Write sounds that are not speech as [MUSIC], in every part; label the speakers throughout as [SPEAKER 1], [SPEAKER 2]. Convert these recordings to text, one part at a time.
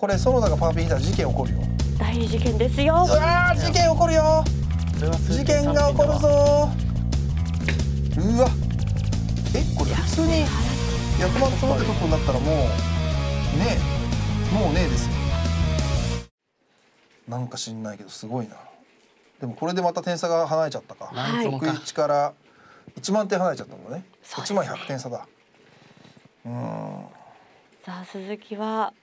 [SPEAKER 1] これ園田がパーピー引いたら事件起こるよ。
[SPEAKER 2] 大事件ですよ。
[SPEAKER 1] うわー事件起こるよ。事件が起こるぞ。うわえこれ普通に役満園でトップになったらもうねえもうねえですよ。なんか知んないけどすごいな。でもこれでまた点差が離れちゃったか。
[SPEAKER 2] はい。
[SPEAKER 1] 6 1から1万点離れちゃったもんね。1
[SPEAKER 2] そうですね。
[SPEAKER 1] 万100点差だ。うーん。
[SPEAKER 2] さあ鈴木は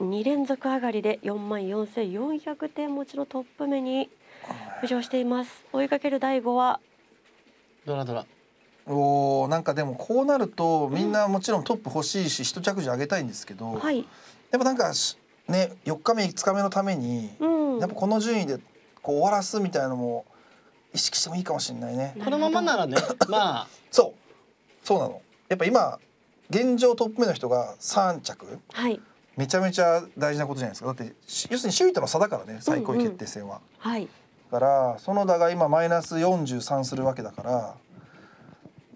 [SPEAKER 2] 2連続上がりで4万4400点持ちのトップ目に浮上しています。追いかける第5は？
[SPEAKER 3] ドラドラ。
[SPEAKER 1] おーなんかでもこうなるとみんなもちろんトップ欲しいし一着順上げたいんですけど、
[SPEAKER 2] はい。
[SPEAKER 1] やっぱなんかしね4日目5日目のために、
[SPEAKER 2] うん。
[SPEAKER 1] やっぱこの順位でこう終わらすみたいなのも意識してもいいかもしれないね。
[SPEAKER 3] このままならね [LAUGHS] まあ。
[SPEAKER 1] そう。そうなの。やっぱ今現状トップ目の人が3着。
[SPEAKER 2] はい
[SPEAKER 1] めちゃめちゃ大事なことじゃないですか。だってし要するに首位との差だからね最高位決定戦は。
[SPEAKER 2] はい。
[SPEAKER 1] だから園田が今マイナス43するわけだから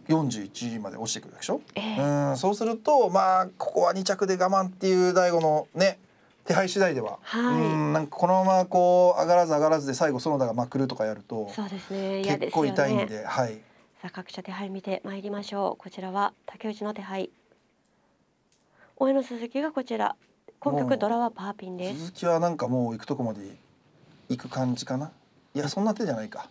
[SPEAKER 1] 41まで落ちてくるでしょ、
[SPEAKER 2] ええ。
[SPEAKER 1] うんそうするとまあここは2着で我慢っていう大悟のね手配次第では、
[SPEAKER 2] はい。
[SPEAKER 1] うんなんかこのままこう上がらず上がらずで最後園田がまくるとかやると
[SPEAKER 2] そうですね。
[SPEAKER 1] 結構痛いんではい。
[SPEAKER 2] さあ各社手配見てまいりましょう。こちらは竹内の手配。大江の鈴木がこちら今曲ドラはパーピンです。
[SPEAKER 1] 鈴木はなんかもう行くとこまで行く感じかな？いやそんな手じゃないか。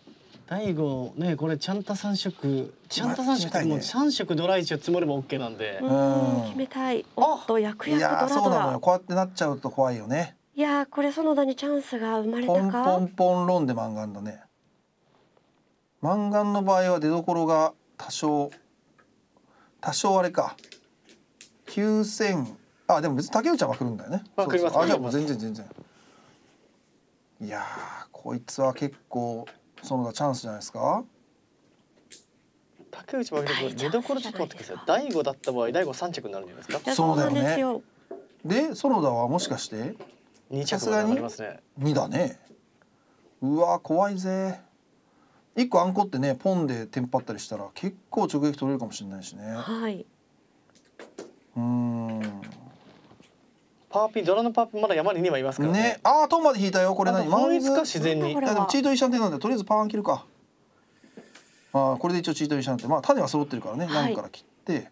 [SPEAKER 3] 大悟ねこれちゃんと三色ちゃんと三色
[SPEAKER 1] ね
[SPEAKER 3] もう三色ドライチを積もれば OK なんで。
[SPEAKER 2] う
[SPEAKER 1] うん。
[SPEAKER 2] ん決めたい。おっと役
[SPEAKER 1] い
[SPEAKER 2] 役ドラ
[SPEAKER 1] やーそうなの
[SPEAKER 2] ドラ
[SPEAKER 1] よ。こうやってなっちゃうと怖いよね。
[SPEAKER 2] いやーこれ園田にチャンスが生まれ
[SPEAKER 1] ポン
[SPEAKER 2] たか？
[SPEAKER 1] ポンポンロンでマンガンだね。マンガンの場合は出所が多少多少あれか。9000あでも別に竹内はまくるんだよね。
[SPEAKER 3] まくります。
[SPEAKER 1] あじゃあもう全然全然。いやーこいつは結構園田チャンスじゃないですか。
[SPEAKER 3] 竹内負けると出どころちょっと待ってください大悟だった場合大悟三着になるんじゃないですか？
[SPEAKER 1] そうだよね。
[SPEAKER 2] で
[SPEAKER 1] 園田はもしかして？
[SPEAKER 3] 二着まで上がりますね。
[SPEAKER 1] 2だね。うわ怖いぜ。1個あんこってねポンでテンパったりしたら結構直撃取れるかもしれないしね。
[SPEAKER 2] はい。
[SPEAKER 1] うーん
[SPEAKER 3] パーピードラのパーピーまだ山に2はいますからね。
[SPEAKER 1] ね。あートンまで引いたよこれ。何？マンズ
[SPEAKER 3] 自然に。
[SPEAKER 1] いやでもチートイシャンテなんでとりあえずパーン切るか。あーこれで一応チートイシャンテまあ種は揃ってるからね、
[SPEAKER 2] はい。
[SPEAKER 1] 何から切って。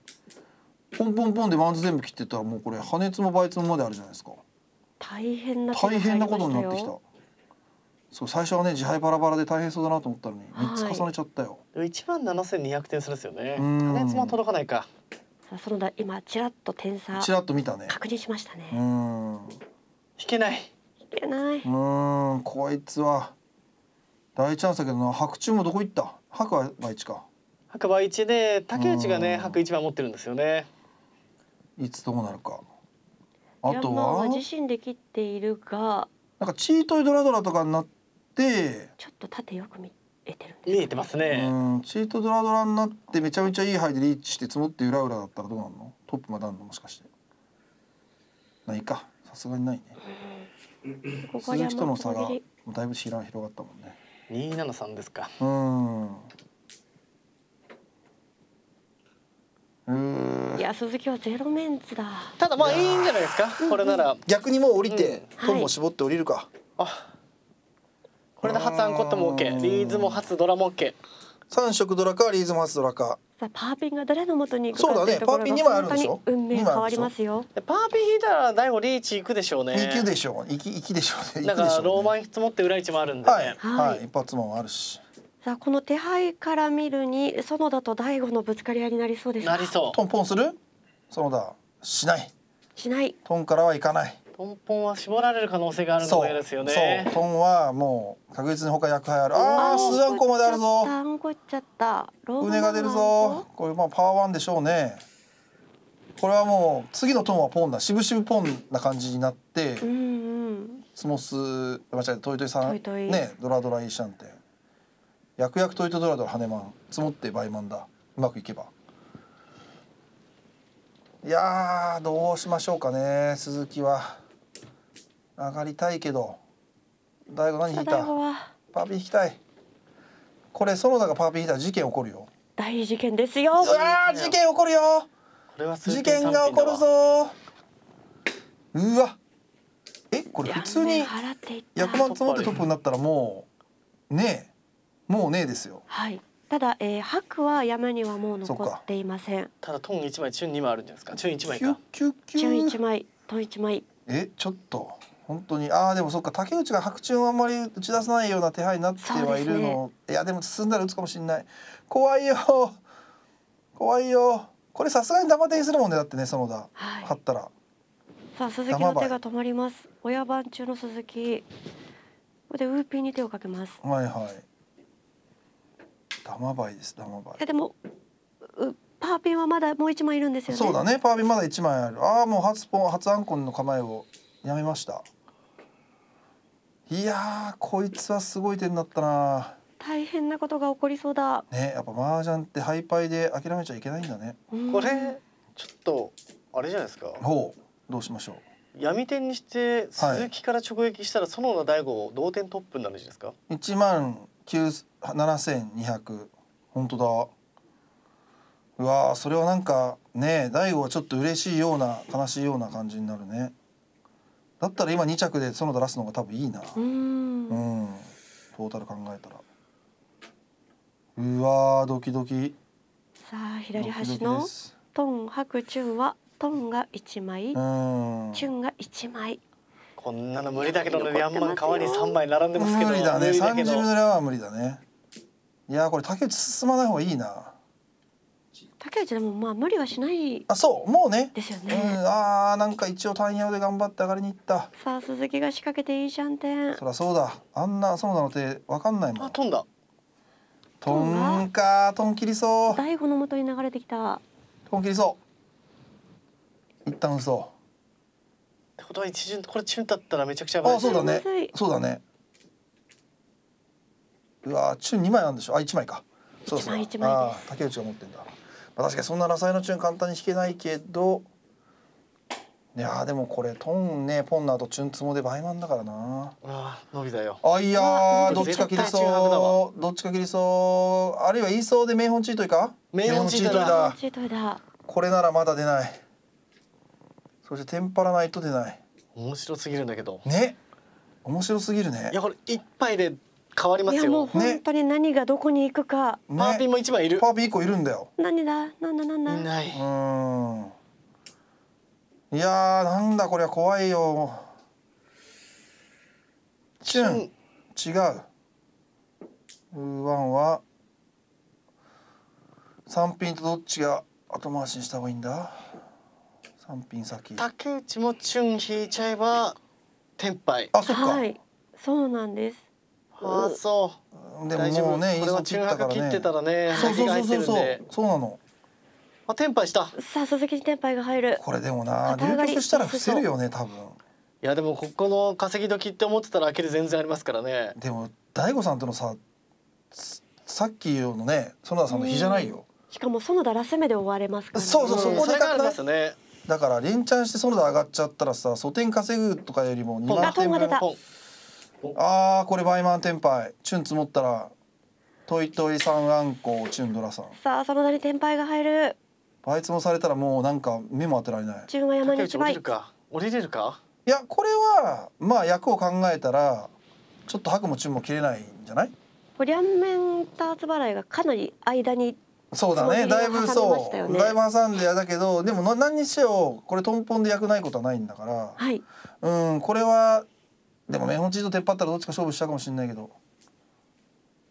[SPEAKER 1] ポンポンポンでマンズ全部切ってったらもうこれ破熱も倍積もまであるじゃないですか。
[SPEAKER 2] 大変な
[SPEAKER 1] 大変なことになってきた。そう最初はね自敗バラバラで大変そうだなと思ったのに
[SPEAKER 2] はい
[SPEAKER 1] 3つ重ねちゃったよ、
[SPEAKER 3] でも1万7200点差ですよね。
[SPEAKER 1] うん。
[SPEAKER 3] 加熱も届かないか
[SPEAKER 2] さあ園田今ちらっと点差
[SPEAKER 1] ちらっと見たね。
[SPEAKER 2] 確認しましたね。
[SPEAKER 1] うーん。う
[SPEAKER 3] 引けない。
[SPEAKER 2] いけない。
[SPEAKER 1] ーんこいつは大チャンスだけどな。白昼もどこ行った？白は毎日か。
[SPEAKER 3] 白馬1で竹内がね
[SPEAKER 1] うん。
[SPEAKER 3] 白1番持ってるんですよね。
[SPEAKER 1] いつどうなるか。あとは？
[SPEAKER 2] 自身で切っているが
[SPEAKER 1] なんかチートイドラドラとかになって
[SPEAKER 2] ちょっと縦よく見えてる。んですかね
[SPEAKER 3] 見えてますね。
[SPEAKER 1] うん。チートドラドラになってめちゃめちゃいい範囲でリーチして積もって裏裏だったらどうなんの？トップまであんの？もしかして。ないか。さすがにないね。鈴木との差がだいぶ広が広がったもんね。
[SPEAKER 3] 273ですか
[SPEAKER 1] うんうーん。
[SPEAKER 2] いや鈴木はゼロメンツだ。
[SPEAKER 3] ただまあいいんじゃないですか。これなら。
[SPEAKER 1] 逆にもう降りて、
[SPEAKER 2] うん。
[SPEAKER 1] トンも絞って降りるか、
[SPEAKER 3] あこれで初アンコットも OK リーズも初ドラも OK
[SPEAKER 1] 三色ドラかリーズマスドラか。
[SPEAKER 2] さあパーピンが誰の元に行く
[SPEAKER 1] そうだね
[SPEAKER 2] かっていうところが
[SPEAKER 1] パーピン二枚あるんでしょ。
[SPEAKER 2] 本当に運命変わりますよ。
[SPEAKER 3] でパーピー引いたら大悟リーチ行くでしょうね。
[SPEAKER 1] 二級でしょう。息息でしょうね。
[SPEAKER 3] なんか
[SPEAKER 1] 息でしょうね。
[SPEAKER 3] ローマン積もって裏一もあるんでね、
[SPEAKER 1] はい、
[SPEAKER 2] はい。
[SPEAKER 1] はい、一発もあるし。
[SPEAKER 2] さあこの手配から見るに園田と大悟のぶつかり合いになりそうですか？
[SPEAKER 3] なりそ
[SPEAKER 1] トンポンする？園田。しない。
[SPEAKER 2] しない。
[SPEAKER 1] トンからはいかないう
[SPEAKER 3] トンポンは絞られる可能性があるのですよね。
[SPEAKER 1] そうトンはもう確実に他役配ある。ああ
[SPEAKER 2] ー
[SPEAKER 1] 数アンコまであるぞ。
[SPEAKER 2] あんこっちゃった。ローマ
[SPEAKER 1] 船が出るぞ。これまあパワーワンでしょうね。これはもう次のトンはポンだ渋々ポンな感じになって、
[SPEAKER 2] うんうん。
[SPEAKER 1] スモス間違えたトイトイさん。
[SPEAKER 2] トイトイ。
[SPEAKER 1] ねドラドライーシャンテン役役トイトドラドラハネマン積もってバイマンだ。うまくいけば。いやーどうしましょうかね鈴木は上がりたいけど大悟何引いた？パーピー引きたい。これ園田がパーピー引いたら事件起こるよ。
[SPEAKER 2] 大事件ですよ。
[SPEAKER 1] うわー事件起こるよ。
[SPEAKER 3] これは数
[SPEAKER 1] 事
[SPEAKER 3] 点
[SPEAKER 1] 件が起こるぞ。ううわ。えこれ普通に
[SPEAKER 2] いや払っていった
[SPEAKER 1] 100万積もってトップになったらもうねえ。もうねえですよ。
[SPEAKER 2] はい。ただ、えー、白は山にはもう残っていません。
[SPEAKER 3] ただトン一枚チュン二枚あるんじゃないですか。チュン一枚か。
[SPEAKER 2] チュン
[SPEAKER 1] ュ
[SPEAKER 2] 一枚トン一枚。
[SPEAKER 1] えちょっと本当に。ああでもそっか。竹内が白チュンをあんまり打ち出さないような手配になってはいるの、いやでも進んだら打つかもしれない。怖いよ。怖いよ。これさすがにダマ手にするもんね。だってね園田。
[SPEAKER 2] はい。
[SPEAKER 1] 張ったら。
[SPEAKER 2] さあ鈴木の手が止まります。親番中の鈴木。ここでウーピーに手をかけます。
[SPEAKER 1] はいはい。ダマバイですダマバイ
[SPEAKER 2] えでもうパーピンはまだもう一枚いるんですよね。
[SPEAKER 1] そうだね。パーピンまだ1枚ある。ああもう發ポン發アンコンの構えをやめましたいやーこいつはすごい手になったな。
[SPEAKER 2] 大変なことが起こりそうだ。
[SPEAKER 1] ねやっぱ麻雀ってハイパイで諦めちゃいけないんだね。
[SPEAKER 2] うん。
[SPEAKER 3] これちょっとあれじゃないですか。
[SPEAKER 1] ほうどうしましょ
[SPEAKER 3] 闇点にして
[SPEAKER 1] はい
[SPEAKER 3] 鈴木から直撃したら園田大吾同点トップになるんじゃないですか。
[SPEAKER 1] う1万9 7200本当だ。うわーそれはなんかね大悟はちょっと嬉しいような悲しいような感じになるねだったら今2着で園田出すのが多分いいな。
[SPEAKER 2] うーん。
[SPEAKER 1] うん。トータル考えたら。うわードキドキ。
[SPEAKER 2] さあ左端のトン白チュンはトンが一枚。
[SPEAKER 1] うん。
[SPEAKER 2] チュンが一枚。
[SPEAKER 3] こんなの無理だけどね。ヤンマン川に三枚並んでますけど。
[SPEAKER 1] 無理だね。
[SPEAKER 3] 無理だけど。
[SPEAKER 1] 30村は無理だね。いやーこれ竹内進まない方がいいな
[SPEAKER 2] 竹内でもまあ無理はしない
[SPEAKER 1] あそうもうね。うん
[SPEAKER 2] ですよね、
[SPEAKER 1] あーなんか一応単ヤで頑張って上がりに行った。
[SPEAKER 2] さあ鈴木が仕掛けていいじゃんてん
[SPEAKER 1] そりゃそうだ。あんなそうなの手わかんないもん。
[SPEAKER 3] あ飛んだ。
[SPEAKER 1] トンかトン切りそう。
[SPEAKER 2] 大悟の元に流れてきた。
[SPEAKER 1] トン切りそう。一旦嘘。
[SPEAKER 3] ってことは一巡これチュンだったらめちゃくちゃ危ない。
[SPEAKER 1] あそうだね。
[SPEAKER 2] まずい。
[SPEAKER 1] そうだね。うわーチュン2枚あるんでしょ？あ1枚か。そうそう。
[SPEAKER 2] 一枚一枚です。
[SPEAKER 1] あー竹内が持ってんだ、まあ、確かにそんなラサイのチュン簡単に引けないけどいやーでもこれトンねポンの後チュンツモで倍満だからな。
[SPEAKER 3] あー伸びだよ。
[SPEAKER 1] あいやどっちか切りそう。どっちか切りそう。あるいは言いそうで名本チートイか？
[SPEAKER 3] 名本チートイだ
[SPEAKER 1] 名本
[SPEAKER 2] チートイだ
[SPEAKER 1] これならまだ出ない。そしてテンパらないと出ない。
[SPEAKER 3] 面白すぎるんだけど。
[SPEAKER 1] ね。面白すぎるね。
[SPEAKER 3] いやこれ一杯で変わりま
[SPEAKER 2] いやもう
[SPEAKER 3] すよ
[SPEAKER 2] 本当に何がどこに行くか、
[SPEAKER 1] ね。
[SPEAKER 3] パーピンも一枚いる。
[SPEAKER 1] パーピー1個いるんだよ。
[SPEAKER 2] 何だ？なんだなんだ？
[SPEAKER 3] いない。う
[SPEAKER 1] ーん。いやーなんだこれは怖いよ。チュン。違う。ウーワンは3ピンとどっちが後回しにした方がいいんだ？3ピン先。
[SPEAKER 3] 竹内もチュン引いちゃえばテンパイ
[SPEAKER 1] あそっか、
[SPEAKER 2] はい。そうなんです
[SPEAKER 3] あーそう。
[SPEAKER 1] で
[SPEAKER 3] 大丈夫。
[SPEAKER 1] ももうね
[SPEAKER 3] これはチュンハク切ってたらね
[SPEAKER 1] そうそうそうそう。そう
[SPEAKER 3] るんで。
[SPEAKER 1] そうなの。
[SPEAKER 3] あテンパイした。
[SPEAKER 2] さあ鈴木にテンパイが入る。
[SPEAKER 1] これでもな流曲したら伏せるよね多分。
[SPEAKER 3] いやでもここの稼ぎ時って思ってたら開ける全然ありますからね。
[SPEAKER 1] でも大悟さんとのさささっきのね園田さんの日じゃないよ
[SPEAKER 2] しかも園田ラス目で終われますから、ね、
[SPEAKER 1] そうそうそこで
[SPEAKER 3] んれがありますね。
[SPEAKER 1] だから連チャンして園田上がっちゃったらさ素点稼ぐとかよりも2
[SPEAKER 3] ポン
[SPEAKER 1] 万点分
[SPEAKER 2] あトンが出た
[SPEAKER 3] ポン
[SPEAKER 1] あーこれ倍満テンパイ。チュン積もったらトイトイさんあんこチュンドラさん。
[SPEAKER 2] さあ園田にテンパイが入る。
[SPEAKER 1] 倍積もされたらもうなんか目も当てられない。
[SPEAKER 2] チュンは山に一枚
[SPEAKER 3] 竹内降りるか降りれるか？
[SPEAKER 1] いやこれはまあ役を考えたらちょっと白もチュンも切れないんじゃない？
[SPEAKER 2] これ両面ターツ払いがかなり間に
[SPEAKER 1] そうだ
[SPEAKER 2] その
[SPEAKER 1] ね。だいぶそう。だいぶ挟んでやだけどでもな何にしようこれトンポンで役ないことはないんだから。
[SPEAKER 2] はい。
[SPEAKER 1] うんこれはでもメホンチーと鉄板ったらどっちか勝負したかもしれないけど。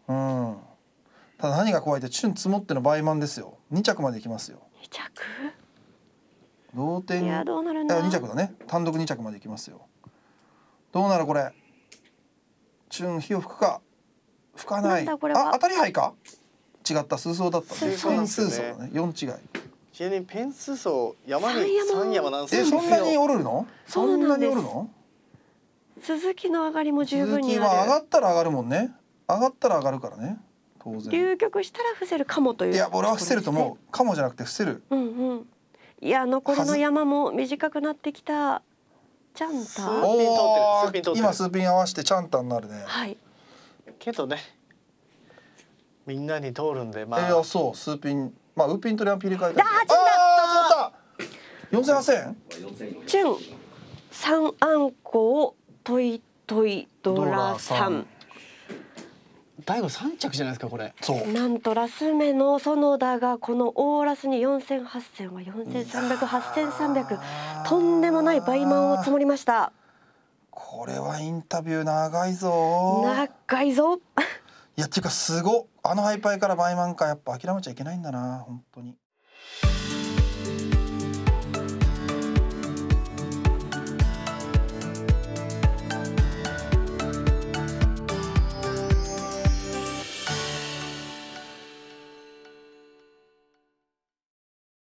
[SPEAKER 1] うん。ただ何が怖いってチュン積もっての倍満ですよ。2着までいきますよ。
[SPEAKER 2] 二着？
[SPEAKER 1] 同点。
[SPEAKER 2] いやどうなるんだ？
[SPEAKER 1] あ2着だね。単独2着までいきますよ。どうなるこれ？チュン火を吹くか？吹かない。あ当たり牌か？違った数層だった。
[SPEAKER 2] 数層。
[SPEAKER 1] ペン数層だね。4違い。
[SPEAKER 3] ちなみにペン数層山に
[SPEAKER 2] 三山。
[SPEAKER 3] なんですよ。
[SPEAKER 1] えそんなにおるの？そ
[SPEAKER 2] ん
[SPEAKER 1] なにおるの？
[SPEAKER 2] 鈴木の上がりも十
[SPEAKER 1] 鈴
[SPEAKER 2] 分に
[SPEAKER 1] 木は上
[SPEAKER 2] ある
[SPEAKER 1] がったら上がるもんね。上がったら上がるからね。当然。
[SPEAKER 2] 流局したら伏せるかもという
[SPEAKER 1] いや俺は伏せると思う。かもじゃなくて伏せる。
[SPEAKER 2] ううんうん。いや残りの山も短くなってきたちゃん
[SPEAKER 3] 数
[SPEAKER 2] た
[SPEAKER 3] ピン通ってる。
[SPEAKER 1] お
[SPEAKER 3] 数ピン通ってる。
[SPEAKER 1] ー今数ピン合わせてチャンタになるね。
[SPEAKER 2] はい。
[SPEAKER 3] けどねみんなに通るんでまあ。
[SPEAKER 1] えー、そう。数ピン。まあウーピンとリャンピン入れ替えた
[SPEAKER 2] あ
[SPEAKER 1] あーチャンタ四千八千？
[SPEAKER 2] チュン。三あんこをトイトイドラさん。
[SPEAKER 3] 大悟三着じゃないですかこれ。
[SPEAKER 1] そう。
[SPEAKER 2] なんとラス目の園田がこの大ラスに4000、8000は4300、8300とんでもない倍満を積もりました。
[SPEAKER 1] これはインタビュー長いぞ。
[SPEAKER 2] 長いぞ。
[SPEAKER 1] いやっていうかすごっ。あのハイパイから倍満か。やっぱ諦めちゃいけないんだな本当に